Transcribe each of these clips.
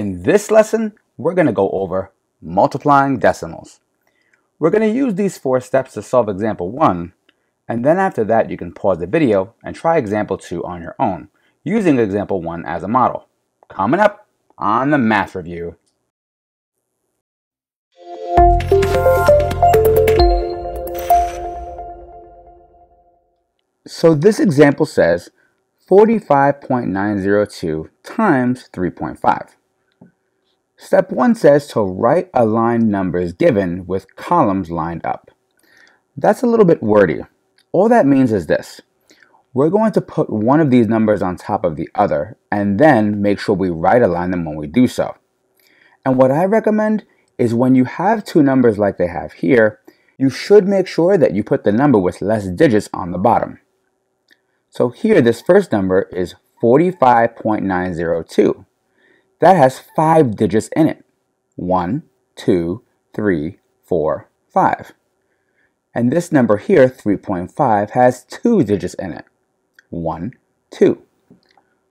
In this lesson, we're going to go over multiplying decimals. We're going to use these four steps to solve example 1, and then after that you can pause the video and try example 2 on your own, using example 1 as a model. Coming up on the math review. So this example says 45.902 times 3.5. Step 1 says to write aligned numbers given with columns lined up. That's a little bit wordy. All that means is this. We're going to put one of these numbers on top of the other and then make sure we right align them when we do so. And what I recommend is when you have two numbers like they have here, you should make sure that you put the number with less digits on the bottom. So here this first number is 45.902 that has five digits in it. One, two, three, four, five. And this number here, 3.5, has two digits in it. One, two.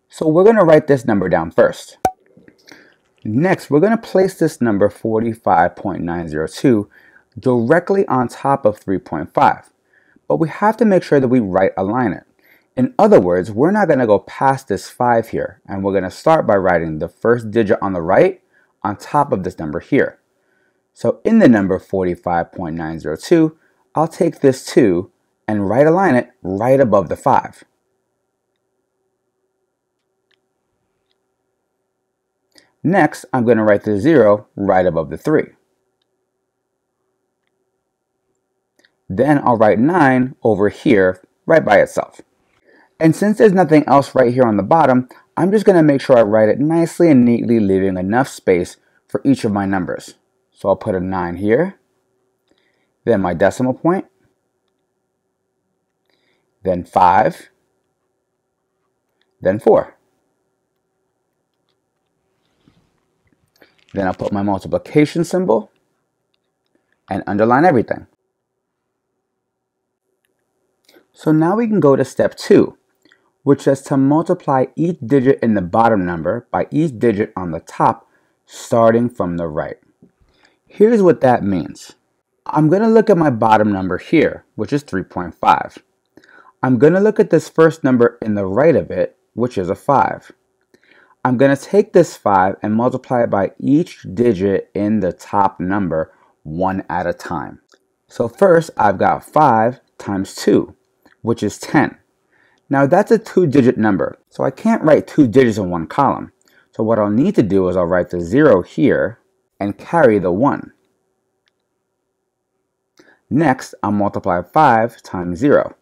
So we're going to write this number down first. Next, we're going to place this number 45.902 directly on top of 3.5. But we have to make sure that we right align it. In other words, we're not going to go past this 5 here, and we're going to start by writing the first digit on the right on top of this number here. So in the number 45.902, I'll take this 2 and right align it right above the 5. Next, I'm going to write the 0 right above the 3. Then I'll write 9 over here right by itself. And since there's nothing else right here on the bottom, I'm just going to make sure I write it nicely and neatly, leaving enough space for each of my numbers. So I'll put a 9 here, then my decimal point, then 5, then 4. Then I'll put my multiplication symbol and underline everything. So now we can go to step 2, which says to multiply each digit in the bottom number by each digit on the top, starting from the right. Here's what that means. I'm going to look at my bottom number here, which is 3.5. I'm going to look at this first number in the right of it, which is a 5. I'm going to take this 5 and multiply it by each digit in the top number one at a time. So first, I've got 5 times 2, which is 10. Now that's a two digit number, so I can't write two digits in one column. So what I'll need to do is I'll write the zero here and carry the one. Next, I'll multiply 5 times 0,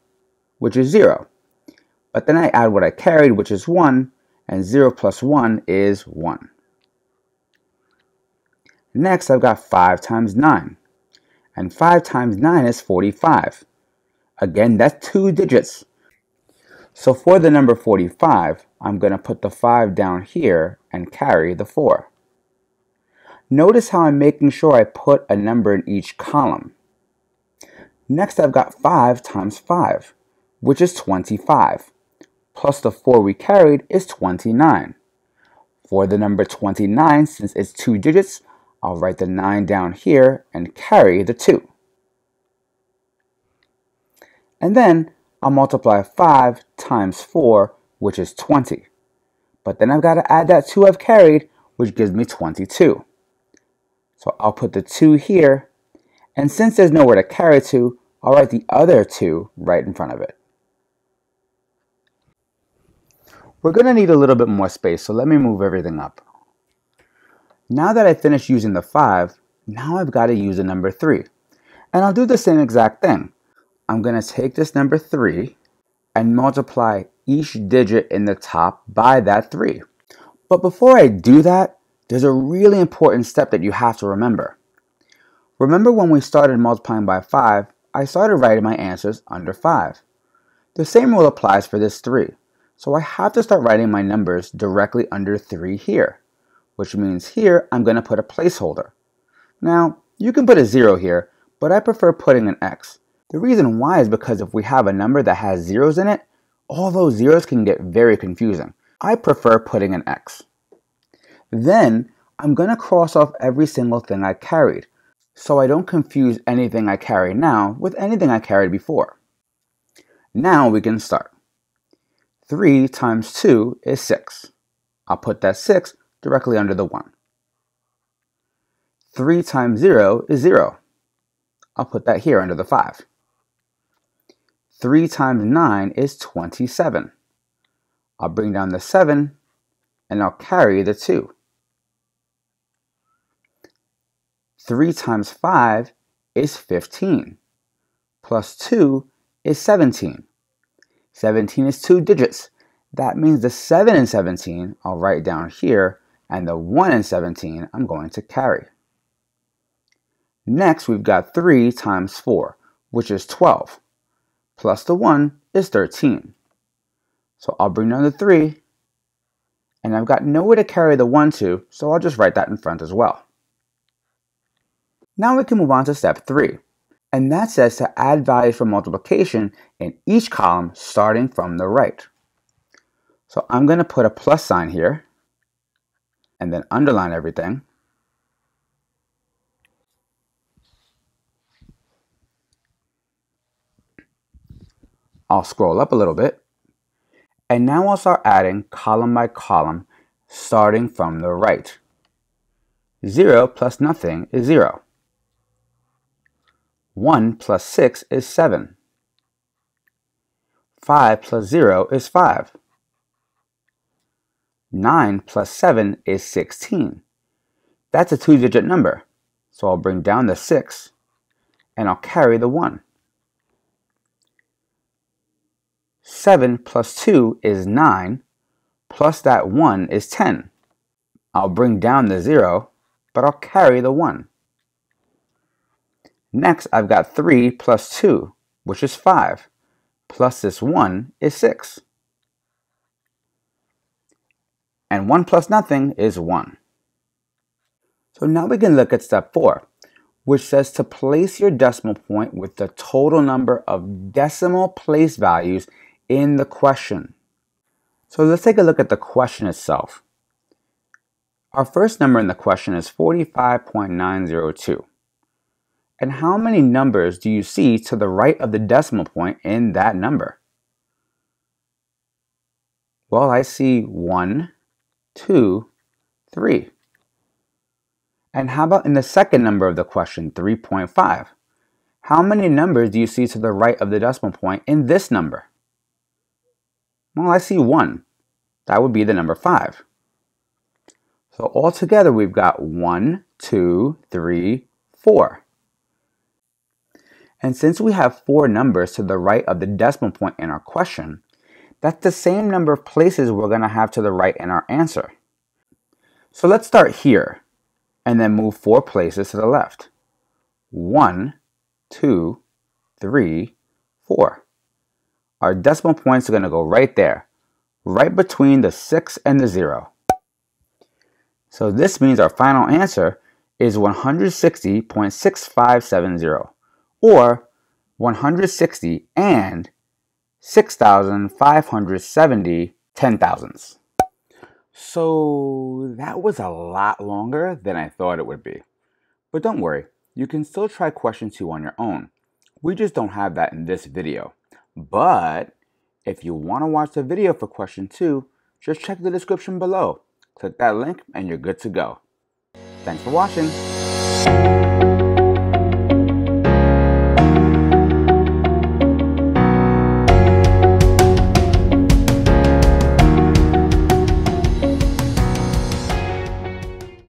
which is 0. But then I add what I carried, which is 1, and 0 plus 1 is 1. Next, I've got 5 times 9. And 5 times 9 is 45. Again, that's two digits. So for the number 45, I'm going to put the 5 down here and carry the 4. Notice how I'm making sure I put a number in each column. Next I've got 5 times 5, which is 25, plus the 4 we carried is 29. For the number 29, since it's two digits, I'll write the 9 down here and carry the 2. And then I'll multiply 5 times 4, which is 20. But then I've got to add that 2 I've carried, which gives me 22. So I'll put the 2 here, and since there's nowhere to carry to, I'll write the other 2 right in front of it. We're going to need a little bit more space, so let me move everything up. Now that I finished using the 5, now I've got to use the number 3. And I'll do the same exact thing. I'm going to take this number 3 and multiply each digit in the top by that 3. But before I do that, there's a really important step that you have to remember. Remember when we started multiplying by 5, I started writing my answers under 5. The same rule applies for this 3. So I have to start writing my numbers directly under 3 here, which means here I'm going to put a placeholder. Now, you can put a 0 here, but I prefer putting an X. The reason why is because if we have a number that has zeros in it, all those zeros can get very confusing. I prefer putting an X. Then I'm going to cross off every single thing I carried, so I don't confuse anything I carry now with anything I carried before. Now we can start. 3 times 2 is 6. I'll put that 6 directly under the 1. 3 times 0 is 0. I'll put that here under the 5. 3 times 9 is 27. I'll bring down the 7 and I'll carry the 2. 3 times 5 is 15. Plus 2 is 17. 17 is two digits. That means the 7 and 17 I'll write down here, and the 1 and 17 I'm going to carry. Next, we've got 3 times 4, which is 12, plus the 1 is 13. So I'll bring down the 3, and I've got nowhere to carry the 1 to, so I'll just write that in front as well. Now we can move on to step 3, and that says to add values for multiplication in each column starting from the right. So I'm going to put a plus sign here, and then underline everything. I'll scroll up a little bit. And now I'll start adding column by column, starting from the right. 0 plus nothing is 0. 1 plus 6 is 7. 5 plus 0 is 5. 9 plus 7 is 16. That's a two-digit number, so I'll bring down the 6, and I'll carry the 1. 7 plus 2 is 9, plus that 1 is 10. I'll bring down the 0, but I'll carry the 1. Next, I've got 3 plus 2, which is 5, plus this 1 is 6. And 1 plus nothing is 1. So now we can look at step 4, which says to place your decimal point with the total number of decimal place values in the question. So let's take a look at the question itself. Our first number in the question is 45.902. And how many numbers do you see to the right of the decimal point in that number? Well, I see one, two, three. And how about in the second number of the question, 3.5? How many numbers do you see to the right of the decimal point in this number? Well, I see 1. That would be the number 5. So altogether, we've got 1, 2, 3, 4. And since we have four numbers to the right of the decimal point in our question, that's the same number of places we're going to have to the right in our answer. So let's start here and then move four places to the left. One, two, three, four. Our decimal points are going to go right there, right between the 6 and the 0. So this means our final answer is 160.6570 or 160 and 6,570 ten thousandths. So that was a lot longer than I thought it would be. But don't worry, you can still try question two on your own. We just don't have that in this video. But if you want to watch the video for question two, just check the description below. Click that link and you're good to go. Thanks for watching.